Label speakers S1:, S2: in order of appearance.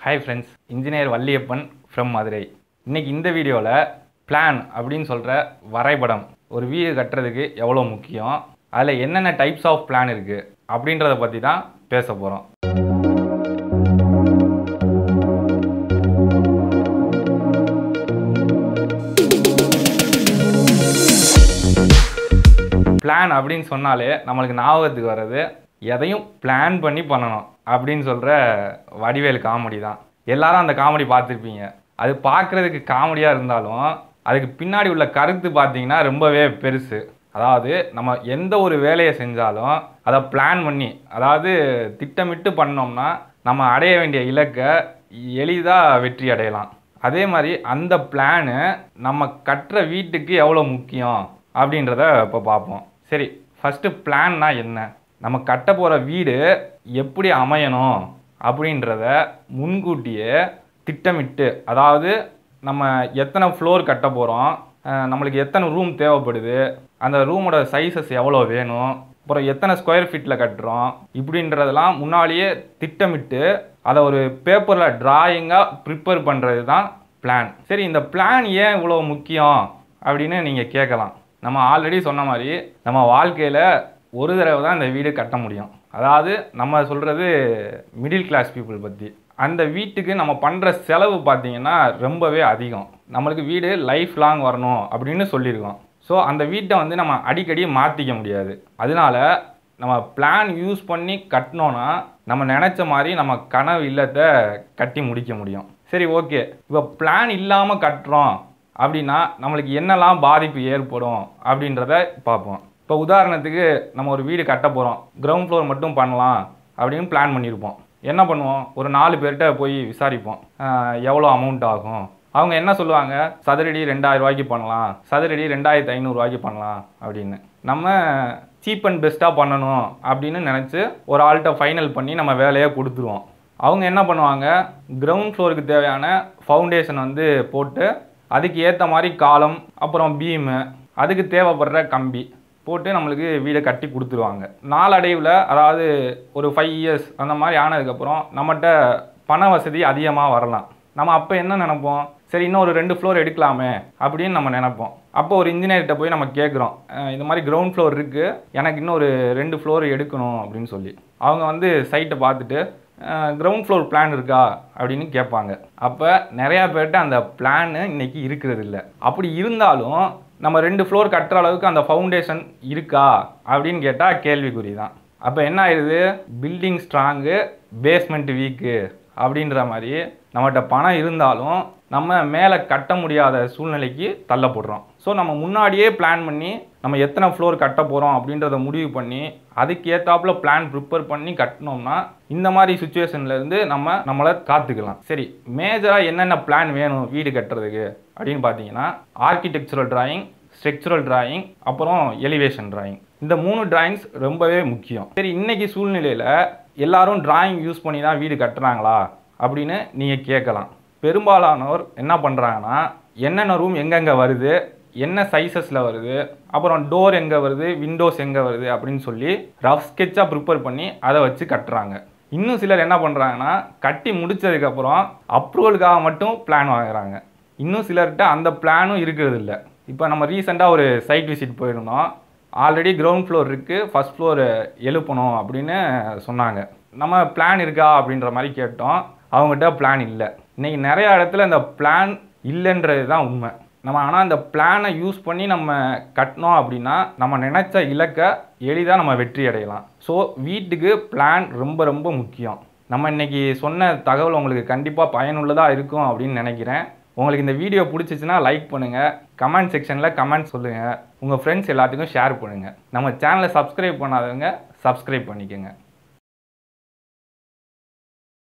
S1: Hi friends engineer Valliappan from Madurai. இன்னைக்கு இந்த வீடியோவில் பிளான் அப்படின்னு சொல்கிற வரைபடம் ஒரு வீடு கட்டுறதுக்கு எவ்வளோ முக்கியம் அதில் என்னென்ன டைப்ஸ் ஆஃப் பிளான் இருக்குது அப்படின்றத பற்றி தான் பேச போகிறோம் பிளான் அப்படின்னு சொன்னாலே நம்மளுக்கு ஞாபகத்துக்கு வர்றது எதையும் பிளான் பண்ணி பண்ணணும் அப்படின்னு சொல்கிற வடிவேல் காமெடி தான். எல்லாரும் அந்த காமெடி பார்த்துருப்பீங்க. அது பார்க்குறதுக்கு காமெடியாக இருந்தாலும் அதுக்கு பின்னாடி உள்ள கருத்து பார்த்தீங்கன்னா ரொம்பவே பெருசு. அதாவது நம்ம எந்த ஒரு வேலையை செஞ்சாலும் அதை பிளான் பண்ணி அதாவது திட்டமிட்டு பண்ணோம்னா நம்ம அடைய வேண்டிய இலக்கை எளிதாக வெற்றி அடையலாம். அதே மாதிரி அந்த பிளானு நம்ம கட்டுற வீட்டுக்கு எவ்வளோ முக்கியம் அப்படின்றத இப்போ பார்ப்போம். சரி ஃபஸ்ட்டு பிளான்னா என்ன? நம்ம கட்ட போகிற வீடு எப்படி அமையணும் அப்படின்றத முன்கூட்டியே திட்டமிட்டு அதாவது நம்ம எத்தனை ஃப்ளோர் கட்ட போகிறோம் நம்மளுக்கு எத்தனை ரூம் தேவைப்படுது அந்த ரூமோட சைஸஸ் எவ்வளோ வேணும் அப்புறம் எத்தனை ஸ்கொயர் ஃபீட்டில் கட்டுறோம் இப்படின்றதெல்லாம் முன்னாடியே திட்டமிட்டு அதை ஒரு பேப்பரில் ட்ராயிங்காக ப்ரிப்பேர் பண்ணுறது தான் பிளான் சரி இந்த பிளான் ஏன் இவ்வளோ முக்கியம் அப்படின்னு நீங்கள் கேட்கலாம். நம்ம ஆல்ரெடி சொன்ன மாதிரி நம்ம வாழ்க்கையில் ஒரு தடவை தான் இந்த வீடு கட்ட முடியும். அதாவது நம்ம சொல்கிறது மிடில் கிளாஸ் பீப்புள் பற்றி அந்த வீட்டுக்கு நம்ம பண்ணுற செலவு பார்த்தீங்கன்னா ரொம்பவே அதிகம். நம்மளுக்கு வீடு லைஃப் லாங் வரணும் அப்படின்னு சொல்லியிருக்கோம். ஸோ அந்த வீட்டை வந்து நம்ம அடிக்கடி மாற்றிக்க முடியாது. அதனால நம்ம பிளான் யூஸ் பண்ணி கட்டினோன்னா நம்ம நினச்ச மாதிரி நம்ம கனவு இல்லத்தை கட்டி முடிக்க முடியும். சரி ஓகே இப்போ பிளான் இல்லாமல் கட்டுறோம் அப்படின்னா நம்மளுக்கு என்னெல்லாம் பாதிப்பு ஏற்படும் அப்படின்றத பார்ப்போம். இப்போ உதாரணத்துக்கு நம்ம ஒரு வீடு கட்ட போகிறோம் கிரவுண்ட் ஃப்ளோர் மட்டும் பண்ணலாம் அப்படின்னு பிளான் பண்ணியிருப்போம் என்ன பண்ணுவோம்? ஒரு நாலு பேர்கிட்ட போய் விசாரிப்போம். எவ்வளோ அமௌண்ட் ஆகும்? அவங்க என்ன சொல்லுவாங்க? சதுரடி ரெண்டாயிரம் ரூபாய்க்கு பண்ணலாம். சதுரடி ரெண்டாயிரத்தி ஐநூறுரூவாய்க்கு பண்ணலாம் அப்படின்னு. நம்ம சீப் அண்ட் பெஸ்ட்டாக பண்ணணும் அப்படின்னு நினச்சி ஒரு ஆள்கிட்ட ஃபைனல் பண்ணி நம்ம வேலையை கொடுத்துருவோம். அவங்க என்ன பண்ணுவாங்க? கிரவுண்ட் ஃப்ளோருக்கு தேவையான ஃபவுண்டேஷன் வந்து போட்டு அதுக்கு ஏற்ற மாதிரி காலம் அப்புறம் பீமு அதுக்கு தேவைப்படுற கம்பி. போட்டு நம்மளுக்கு வீடை கட்டி கொடுத்துருவாங்க. நாளடைவில் அதாவது ஒரு ஃபைவ் இயர்ஸ் அந்த மாதிரி ஆனதுக்கப்புறம் நம்மகிட்ட பண வசதி அதிகமாக வரலாம். நம்ம அப்போ என்ன நினப்போம்? சரி இன்னும் ஒரு ரெண்டு ஃப்ளோர் எடுக்கலாமே அப்படின்னு நம்ம நினைப்போம். அப்போ ஒரு இன்ஜினியர்கிட்ட போய் நம்ம கேட்குறோம் இந்த மாதிரி கிரவுண்ட் ஃப்ளோர் இருக்குது எனக்கு இன்னும் ஒரு ரெண்டு ஃப்ளோர் எடுக்கணும் அப்படின்னு சொல்லி. அவங்க வந்து சைட்டை பார்த்துட்டு கிரவுண்ட் ஃப்ளோர் பிளான் இருக்கா? அப்படின்னு கேட்பாங்க. அப்போ நிறையா பேர்கிட்ட அந்த பிளான் இன்னைக்கு இருக்கிறது இல்லை அப்படி இருந்தாலும் நம்ம ரெண்டு ஃப்ளோர் கட்டுற அளவுக்கு அந்த ஃபவுண்டேஷன் இருக்கா அப்படின்னு கேட்டால் கேள்விக்குறி தான். அப்போ என்ன ஆயிடுது பில்டிங் ஸ்ட்ராங்கு பேஸ்மெண்ட் வீக்கு அப்படின்ற மாதிரி நம்மகிட்ட பணம் இருந்தாலும் நம்ம மேலே கட்ட முடியாத சூழ்நிலைக்கு தள்ளப்படுறோம். ஸோ நம்ம முன்னாடியே பிளான் பண்ணி நம்ம எத்தனை ஃப்ளோர் கட்ட போகிறோம் அப்படின்றத முடிவு பண்ணி அதுக்கேற்றாப்புல பிளான் ப்ரிப்பேர் பண்ணி கட்டினோம்னா இந்த மாதிரி சுச்சுவேஷன்லேருந்து நம்ம நம்மளை காத்துக்கலாம். சரி மேஜராக என்னென்ன பிளான் வேணும் வீடு கட்டுறதுக்கு அப்படின்னு பார்த்தீங்கன்னா ஆர்கிடெக்சரல் டிராயிங் ஸ்ட்ரக்சரல் டிராயிங் அப்புறம் எலிவேஷன் டிராயிங் இந்த மூணு டிராயிங்ஸ் ரொம்பவே முக்கியம். சரி இன்னைக்கு சூழ்நிலையில் எல்லாரும் டிராயிங் யூஸ் பண்ணி தான் வீடு கட்டுறாங்களா? அப்படின்னு நீங்கள் கேட்கலாம். பெரும்பாலானோர் என்ன பண்ணுறாங்கன்னா என்னென்ன ரூம் எங்கெங்கே வருது என்ன சைஸஸில் வருது அப்புறம் டோர் எங்கே வருது விண்டோஸ் எங்கே வருது அப்படின்னு சொல்லி ரஃப் ஸ்கெட்சாக ப்ரிப்பேர் பண்ணி அதை வச்சு கட்டுறாங்க. இன்னும் சிலர் என்ன பண்ணுறாங்கன்னா கட்டி முடிச்சதுக்கப்புறம் அப்ரூவலுக்காக மட்டும் பிளான் வாங்குறாங்க. இன்னும் சிலர்கிட்ட அந்த பிளானும் இருக்கிறது இல்லை. இப்போ நம்ம ரீசெண்டாக ஒரு சைட் விசிட் போயிருந்தோம். ஆல்ரெடி கிரவுண்ட் ஃப்ளோர் இருக்குது ஃபஸ்ட் ஃப்ளோர் எழுப்பணும் அப்படின்னு சொன்னாங்க. நம்ம பிளான் இருக்கா அப்படின்ற மாதிரி கேட்டோம். அவங்ககிட்ட பிளான் இல்லை. இன்றைக்கி நிறைய இடத்துல இந்த பிளான் இல்லைன்றது தான் உண்மை. நம்ம ஆனால் இந்த பிளானை யூஸ் பண்ணி நம்ம கட்டினோம் அப்படின்னா நம்ம நினச்ச இலக்கை எளிதாக நம்ம வெற்றி அடையலாம். ஸோ வீட்டுக்கு பிளான் ரொம்ப ரொம்ப முக்கியம். நம்ம இன்னைக்கு சொன்ன தகவல் உங்களுக்கு கண்டிப்பாக பயனுள்ளதாக இருக்கும் அப்படின்னு நினைக்கிறேன். உங்களுக்கு இந்த வீடியோ பிடிச்சிச்சின்னா லைக் பண்ணுங்கள் கமெண்ட் செக்ஷனில் கமெண்ட் சொல்லுங்கள் உங்கள் ஃப்ரெண்ட்ஸ் எல்லாத்துக்கும் ஷேர் பண்ணுங்கள் நம்ம சேனலை சப்ஸ்கிரைப் பண்ணாதவங்க சப்ஸ்கிரைப் பண்ணிக்கோங்க.